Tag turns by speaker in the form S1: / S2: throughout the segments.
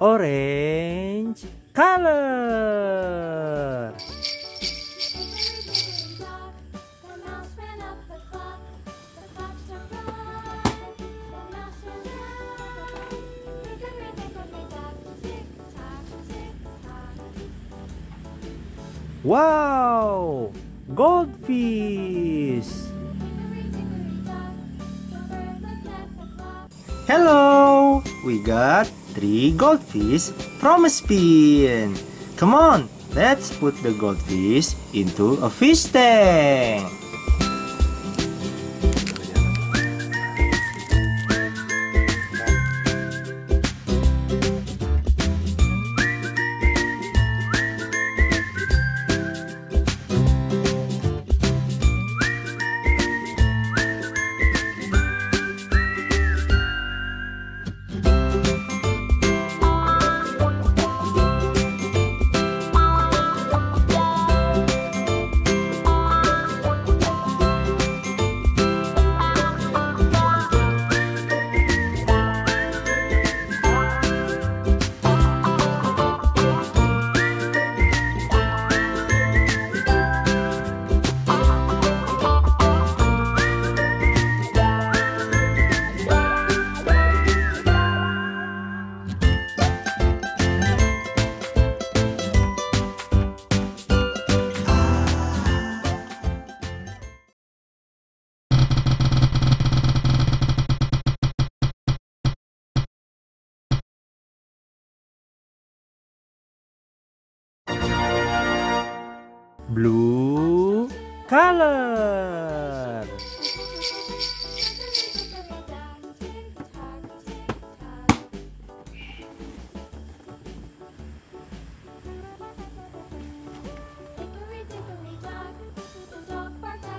S1: orange color. Wow! Goldfish! Hello! We got three goldfish from a spin. Come on, let's put the goldfish into a fish tank. Blue color.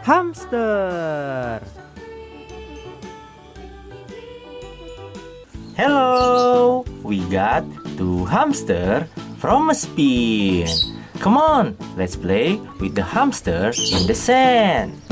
S1: Hamster. Hello, we got two hamster from a spin. Come on, let's play with the hamster in the sand.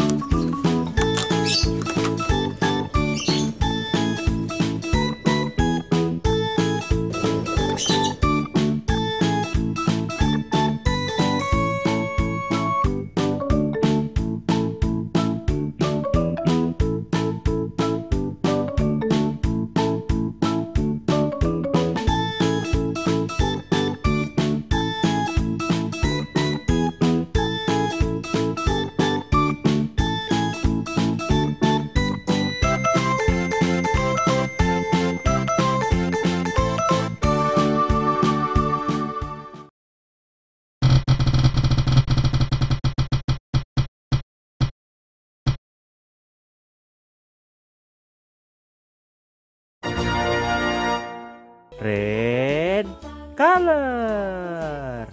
S1: Red color.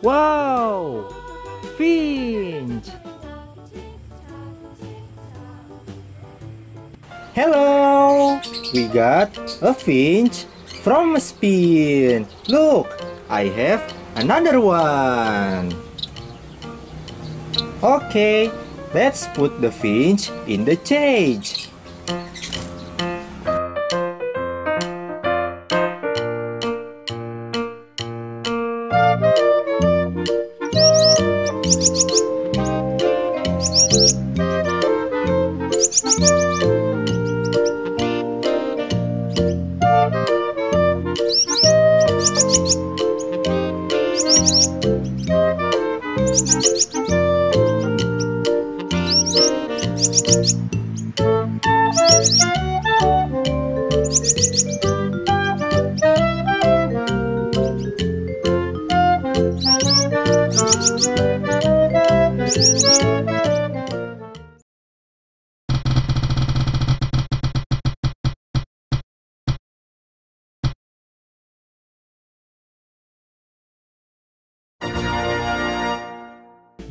S1: Wow! Finch! Hello! We got a finch from a spin. Look, I have another one. Okay, let's put the finch in the cage.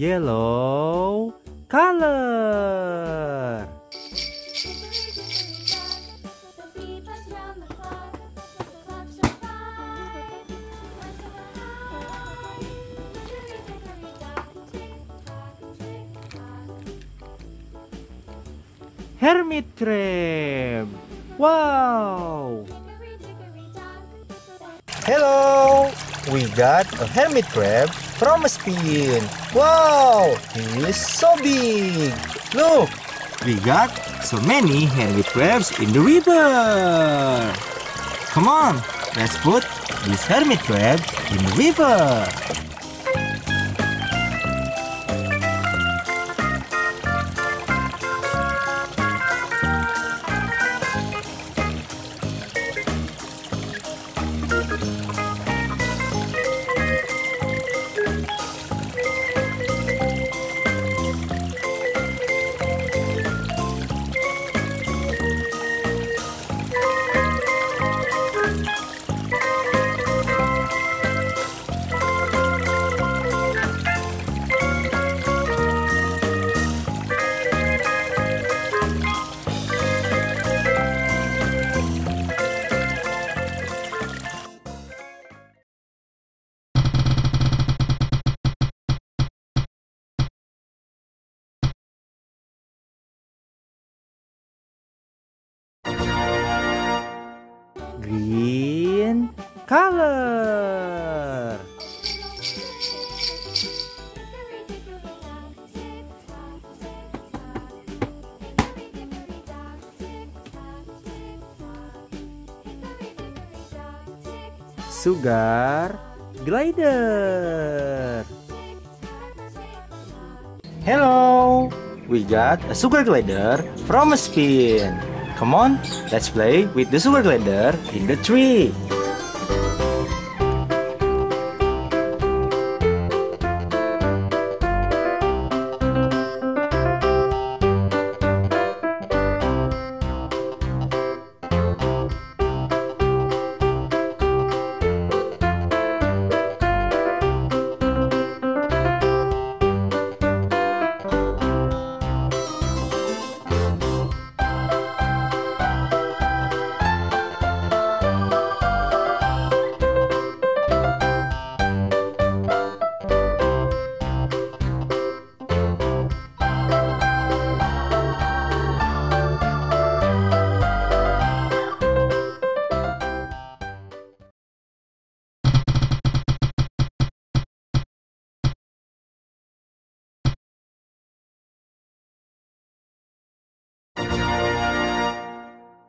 S1: yellow color. Hermit crab. Wow! Hello! We got a hermit crab from a spin. Wow! He is so big. Look, we got so many hermit crabs in the river. Come on, let's put this hermit crab in the river. Green color. Sugar glider. Hello, we got a sugar glider from a spin. Come on, let's play with the sugar glider in the tree.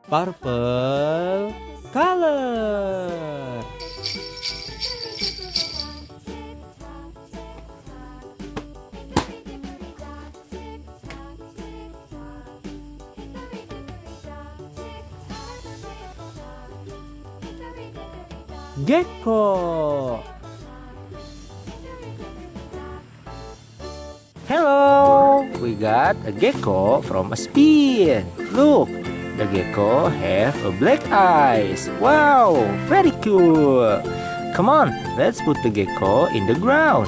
S1: Purple color. Gecko. Hello, we got a gecko from a spin. Look, the gecko have a black eyes. Wow, very cool. Come on, let's put the gecko in the ground.